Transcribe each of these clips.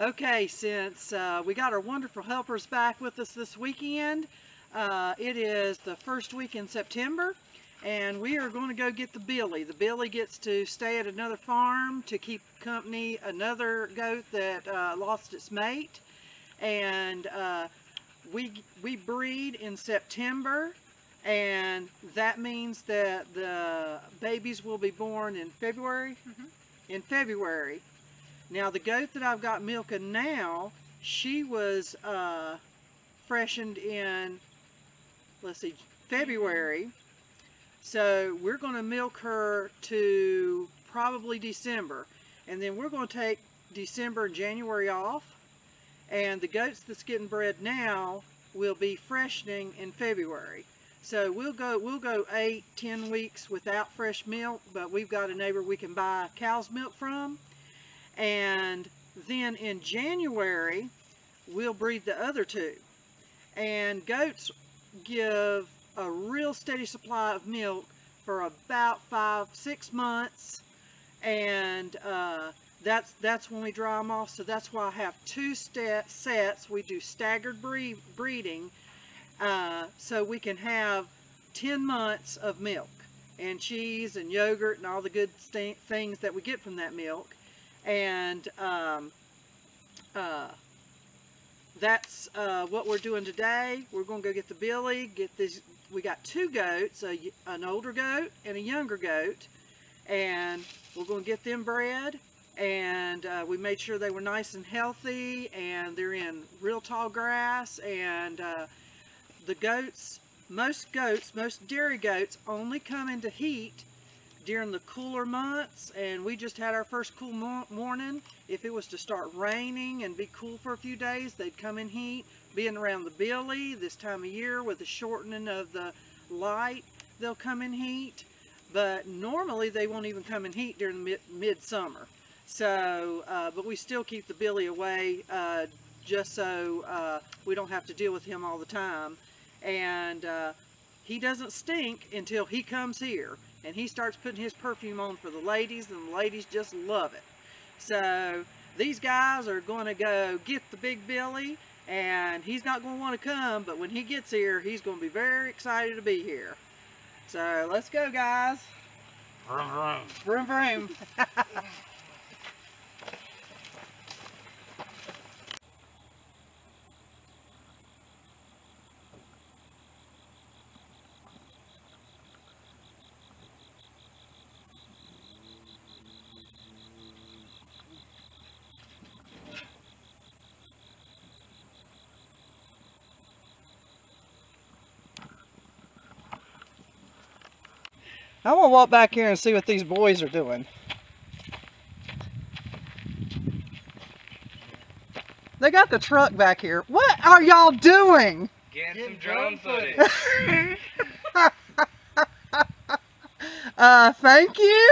Okay, since uh, we got our wonderful helpers back with us this weekend, uh, it is the first week in September, and we are going to go get the Billy. The Billy gets to stay at another farm to keep company another goat that uh, lost its mate, and uh, we we breed in September, and that means that the babies will be born in February. Mhm. In February. Now the goat that I've got milking now, she was uh, freshened in, let's see, February. So we're going to milk her to probably December. And then we're going to take December and January off. And the goats that's getting bred now will be freshening in February. So we'll go we'll go eight, ten weeks without fresh milk, but we've got a neighbor we can buy cow's milk from. And then in January, we'll breed the other two. And goats give a real steady supply of milk for about five, six months. And uh, that's that's when we dry them off. So that's why I have two sets. We do staggered breed, breeding uh, so we can have 10 months of milk and cheese and yogurt and all the good things that we get from that milk. And um, uh, that's uh, what we're doing today. We're going to go get the Billy, get this. We got two goats, a, an older goat and a younger goat, and we're going to get them bred. And uh, we made sure they were nice and healthy, and they're in real tall grass. And uh, the goats, most goats, most dairy goats, only come into heat during the cooler months and we just had our first cool mo morning. If it was to start raining and be cool for a few days they'd come in heat being around the billy this time of year with the shortening of the light they'll come in heat. But normally they won't even come in heat during mid midsummer. So uh, but we still keep the billy away uh, just so uh, we don't have to deal with him all the time. And uh, he doesn't stink until he comes here and he starts putting his perfume on for the ladies and the ladies just love it. So these guys are going to go get the big billy and he's not going to want to come but when he gets here he's going to be very excited to be here. So let's go guys. Vroom, vroom. vroom vroom I want to walk back here and see what these boys are doing. They got the truck back here. What are y'all doing? Getting some Get drone drone footage. Uh, thank you.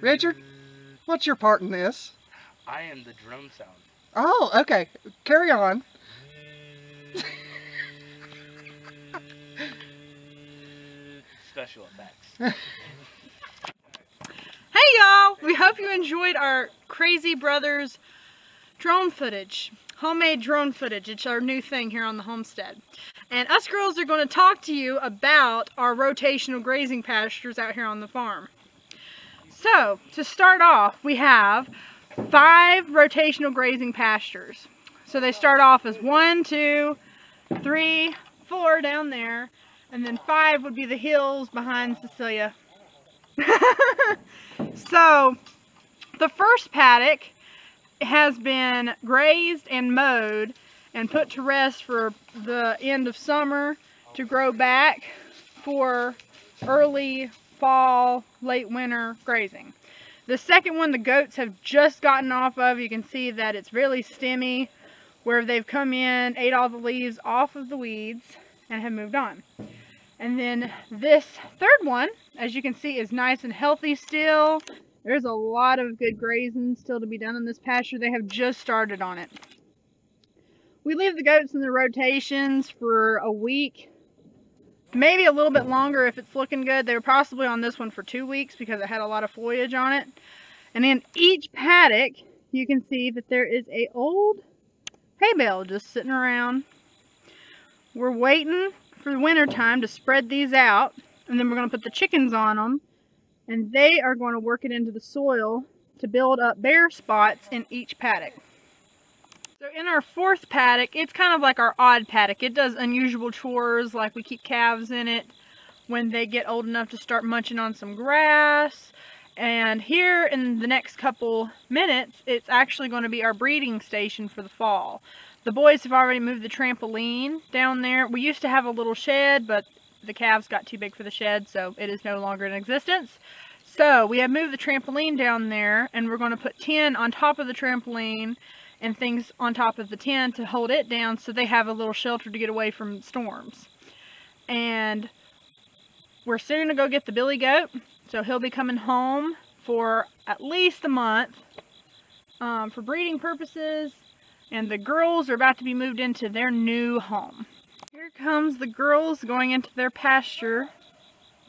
Richard, what's your part in this? I am the drum sound. Oh, okay. Carry on. Special effects. Hey y'all! We hope you enjoyed our Crazy Brothers drone footage. Homemade drone footage. It's our new thing here on the homestead. And us girls are going to talk to you about our rotational grazing pastures out here on the farm. So, to start off, we have five rotational grazing pastures. So they start off as one, two, three, four down there, and then five would be the hills behind Cecilia. so, the first paddock has been grazed and mowed and put to rest for the end of summer to grow back for early fall, late winter grazing. The second one the goats have just gotten off of, you can see that it's really stemmy where they've come in, ate all the leaves off of the weeds and have moved on. And then this third one, as you can see, is nice and healthy still. There's a lot of good grazing still to be done in this pasture. They have just started on it. We leave the goats in the rotations for a week, maybe a little bit longer if it's looking good. They were possibly on this one for two weeks because it had a lot of foliage on it. And in each paddock, you can see that there is a old hay bale just sitting around. We're waiting for the winter time to spread these out and then we're going to put the chickens on them and they are going to work it into the soil to build up bare spots in each paddock. So in our fourth paddock, it's kind of like our odd paddock. It does unusual chores like we keep calves in it when they get old enough to start munching on some grass. And here in the next couple minutes, it's actually going to be our breeding station for the fall. The boys have already moved the trampoline down there. We used to have a little shed, but the calves got too big for the shed, so it is no longer in existence. So we have moved the trampoline down there, and we're going to put tin on top of the trampoline and things on top of the tent to hold it down so they have a little shelter to get away from storms. And we're soon to go get the billy goat, so he'll be coming home for at least a month um, for breeding purposes and the girls are about to be moved into their new home. Here comes the girls going into their pasture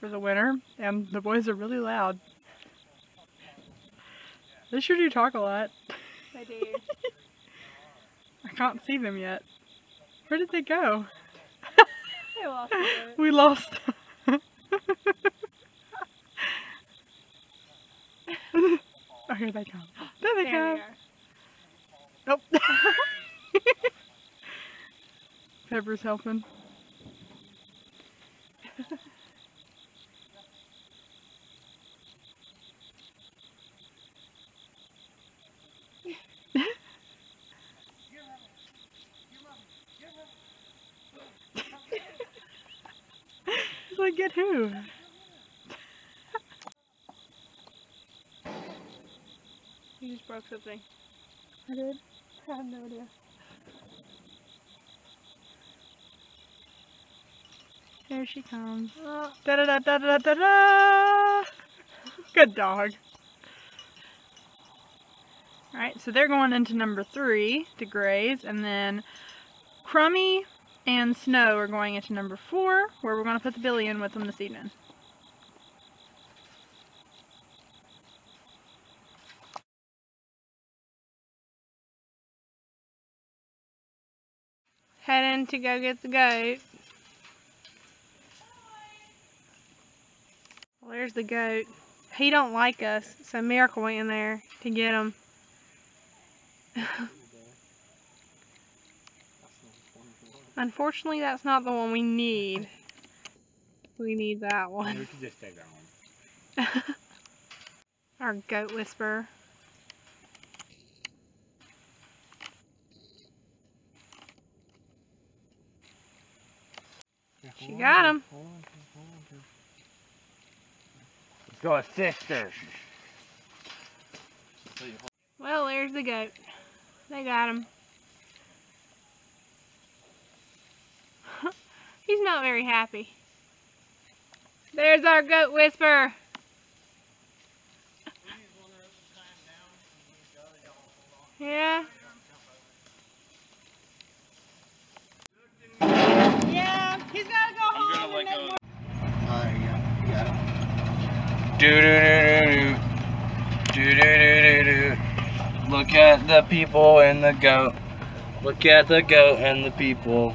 for the winter, and the boys are really loud. They sure do talk a lot. I do. I can't see them yet. Where did they go? Lost. We lost. oh, here they come. There they There come. Nope. Pepper's helping. He's like, get who? You just broke something. I did. I have no idea. There she comes. Oh, Da da da da da da da. Good dog. Alright, so they're going into number three to graze, and then Crummy and Snow are going into number four, where we're going to put the Billy in with them this evening. Heading to go get the goat. Well, there's the goat. He don't like us, so Miracle went in there to get him. Unfortunately, that's not the one we need. We need that one. We could just take that one. Our goat whisperer. She got him. Let's go with sister. Well, there's the goat. They got him. He's not very happy. There's our goat whisperer. Yeah. Yeah, he's got to go I'm gonna let go. Uh, Do do do do do do do do. Look at the people and the goat. Look at the goat and the people.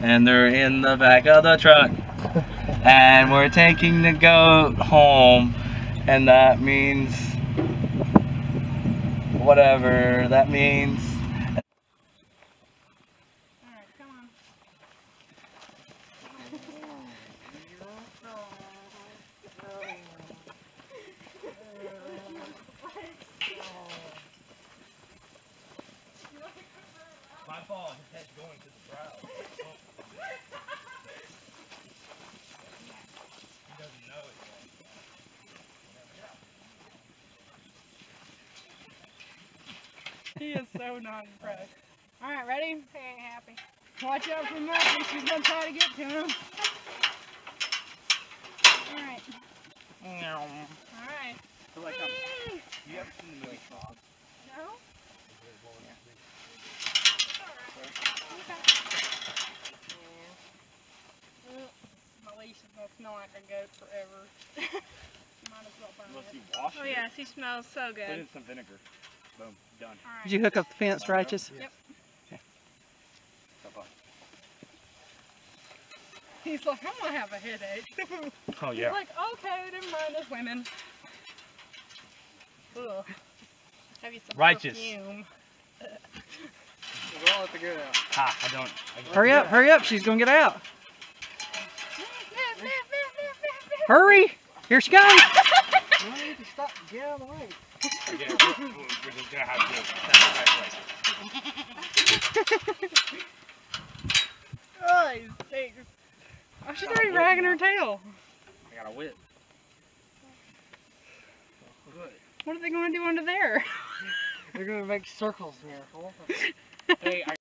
And they're in the back of the truck. and we're taking the goat home. And that means whatever that means. fall, his head's going to the brow. He doesn't know it He is so not impressed. All right, ready? He ain't happy. Watch out for Muffin. She's gonna try to get to him. All right. yet. All right. So like, um, you ever seen the movie Frog? No. My leash is gonna smell like a goat forever. Might as well burn Unless it. you wash Oh it, yes, he smells so good. put good. in some vinegar. Boom, done. All right. Did you hook up the fence, Righteous? So far. He's like, I'm gonna have a headache. Oh He's like, okay, never mind, there's women. Ugh. Have you some Righteous. perfume? We'll let the goat out. Ha, I don't. I Hurry up, hurry up, she's gonna get out. Hurry! Here she comes! You need to stop, get out of the way. Okay, we're, we're we're just gonna have to stand the right place. Oh, he stinks. Oh, she's already wagging her tail. I got a whip. What are they gonna do under there? They're gonna make circles here. Hey, I